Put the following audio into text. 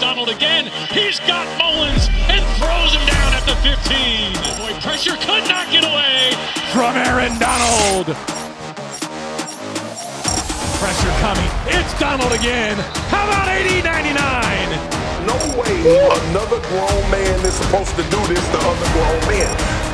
Donald again. He's got Mullens and throws him down at the 15. Boy, pressure could not get away from Aaron Donald. Pressure coming. It's Donald again. How about AD 99? No way another grown man is supposed to do this to other grown men.